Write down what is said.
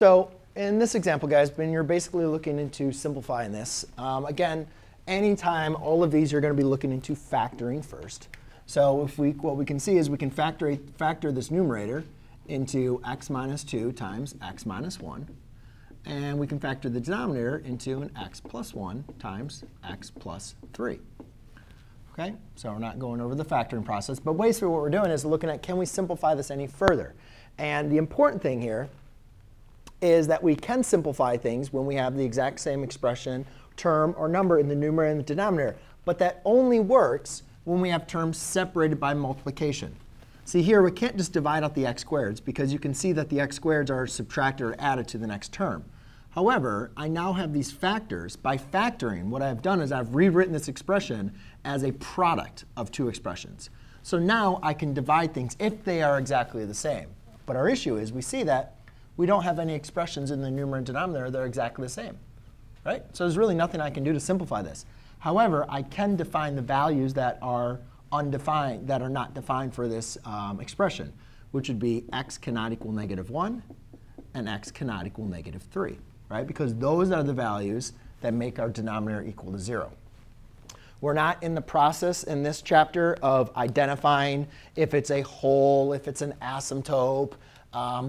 So in this example, guys, when you're basically looking into simplifying this, um, again, anytime all of these you're going to be looking into factoring first. So if we, what we can see is we can factor, factor this numerator into x minus 2 times x minus 1. And we can factor the denominator into an x plus 1 times x plus 3. Okay, so we're not going over the factoring process. But basically what we're doing is looking at can we simplify this any further? And the important thing here is that we can simplify things when we have the exact same expression, term, or number in the numerator and the denominator. But that only works when we have terms separated by multiplication. See here, we can't just divide out the x squareds because you can see that the x squareds are subtracted or added to the next term. However, I now have these factors. By factoring, what I've done is I've rewritten this expression as a product of two expressions. So now I can divide things if they are exactly the same. But our issue is we see that we don't have any expressions in the numerator and denominator that are exactly the same. Right? So there's really nothing I can do to simplify this. However, I can define the values that are undefined, that are not defined for this um, expression, which would be x cannot equal negative 1 and x cannot equal negative 3. Right? Because those are the values that make our denominator equal to 0. We're not in the process in this chapter of identifying if it's a hole, if it's an asymptote, um,